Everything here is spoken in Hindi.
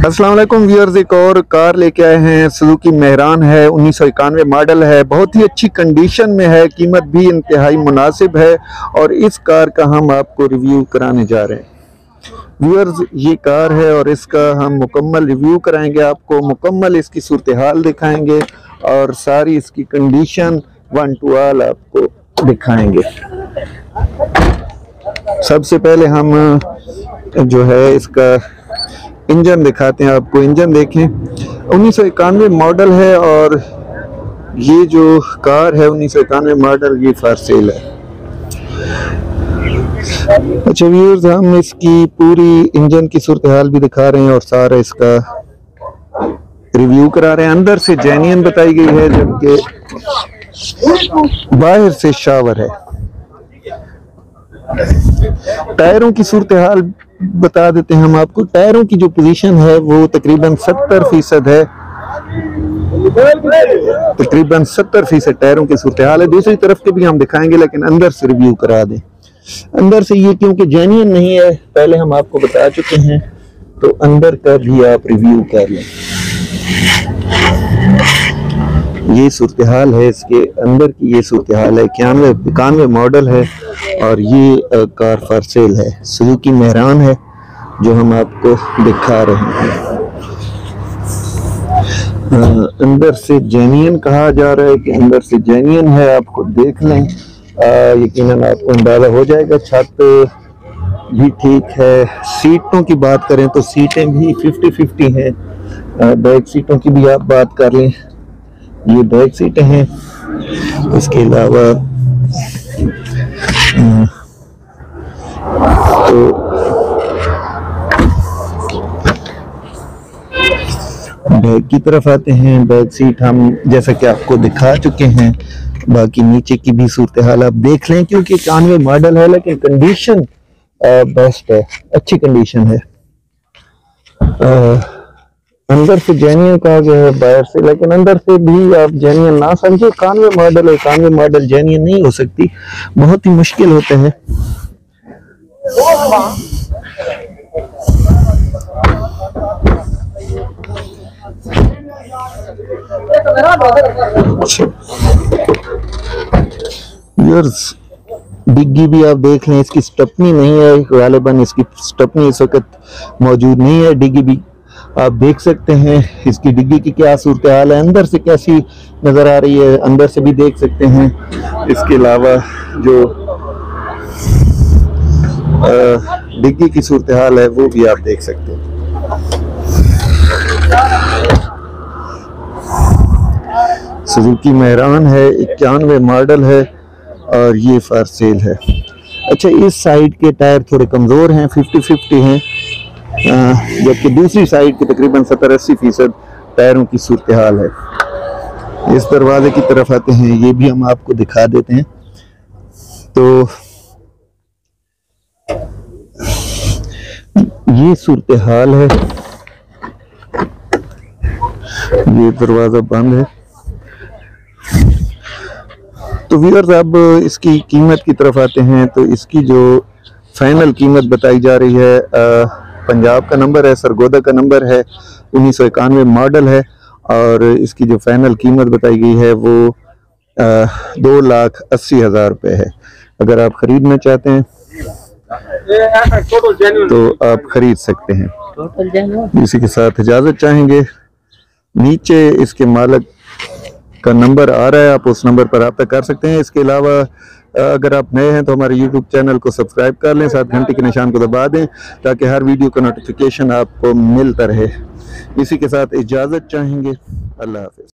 अस्सलाम वालेकुम व्यूअर्स एक और कार लेके आए हैं। सुजुकी मेहरान है, उन्नीस सौ इक्यानवे मॉडल है। बहुत ही अच्छी कंडीशन में है, कीमत भी इंतहाई मुनासिब है और इस कार का हम आपको रिव्यू कराने जा रहे हैं। व्यूअर्स ये कार है और इसका हम मुकम्मल रिव्यू कराएँगे आपको। मुकम्मल इसकी सूरत हाल दिखाएँगे और सारी इसकी कंडीशन वन टू ऑल आपको दिखाएँगे। सबसे पहले हम, जो है इसका इंजन दिखाते हैं आपको। इंजन देखें। उन्नीस सौ इक्यानवे मॉडल है और ये जो कार है, उन्नीस सौ इक्यानवे मॉडल ये फार सेल है। अच्छा व्यूअर्स हम इसकी पूरी इंजन की सूरत हाल भी दिखा रहे हैं और सारा इसका रिव्यू करा रहे हैं। अंदर से जेन्यन बताई गई है, जबकि बाहर से शावर है। टायरों की सूरत हाल बता देते हैं हम आपको। टायरों की जो पोजीशन है, वो तकरीबन 70 फ़ीसद है। तकरीबन 70 फ़ीसद टायरों की सूरत हाल है। दूसरी तरफ़ के भी हम दिखाएँगे, लेकिन अंदर से रिव्यू करा दें। अंदर से ये क्योंकि जेन्यन नहीं है, पहले हम आपको बता चुके हैं तो अंदर का भी आप रिव्यू कर लें। ये सूरत हाल है इसके अंदर की ये सूरत हाल है इक्यानवे इक्यानवे मॉडल है और ये कार फॉर सेल है सुजुकी मेहरान है जो हम आपको दिखा रहे हैं। अ, अंदर से जेनियन कहा जा रहा है कि अंदर से जेनियन है आपको देख लें। यकीनन आपको अंदाज़ा हो जाएगा छत भी ठीक है। सीटों की बात करें तो सीटें भी 50 50 हैं बैक सीटों की भी आप बात कर लें। ये बैक सीटें हैं। इसके अलावा अ, तो बैक की तरफ़ आते हैं। बैक सीट हम जैसा कि आपको दिखा चुके हैं। बाकी नीचे की भी सूरत हाल आप देख लें क्योंकि इक्यानवे मॉडल है लेकिन कंडीशन बेस्ट है। अच्छी कंडीशन है। अ, अंदर से जेन्यन कहा गया है, बाहर से, लेकिन अंदर से भी आप जेन्यन ना समझे, कानवे मॉडल है कानवे मॉडल जेन्यन नहीं हो सकती। बहुत ही मुश्किल होते हैं। डिग्गी भी आप देख लें, इसकी स्टपनी नहीं है गालिबा इसकी स्टपनी इस वक्त मौजूद नहीं है डिग्गी भी। आप देख सकते हैं इसकी डिग्गी की क्या सूरत हाल है। अंदर से कैसी नज़र आ रही है? अंदर से भी देख सकते हैं। इसके अलावा जो डिग्गी की सूरत हाल है वो भी आप देख सकते हैं। सुजुकी मेहरान है इक्यानवे मॉडल है और ये फार सेल है। अच्छा इस साइड के टायर थोड़े कमज़ोर हैं 50-50 हैं। अ, जबकि दूसरी साइड के तकरीबन 70-80 फ़ीसद टायरों की सूरत हाल है। इस दरवाजे की तरफ़ आते हैं ये भी हम आपको दिखा देते हैं। तो ये सूरत हाल है। ये दरवाज़ा बंद है। तो व्यूअर्स अब इसकी कीमत की तरफ़ आते हैं। तो इसकी जो फाइनल कीमत बताई जा रही है अ, पंजाब का नंबर है सरगोदा का नंबर है उन्नीस सौ इक्यानवे मॉडल है और इसकी जो फाइनल कीमत बताई गई है वो अ, दो लाख अस्सी हज़ार रुपये है। अगर आप ख़रीदना चाहते हैं तो आप ख़रीद सकते हैं। इसी के साथ इजाज़त चाहेंगे। नीचे इसके मालक का नंबर आ रहा है आप उस नंबर पर रब्ता कर सकते हैं। इसके अलावा अगर आप नए हैं तो हमारे यूट्यूब चैनल को सब्सक्राइब कर लें साथ घंटे के निशान को दबा दें, ताकि हर वीडियो का नोटिफिकेशन आपको मिलता रहे। इसी के साथ इजाज़त चाहेंगे। अल्लाह हाफिज़।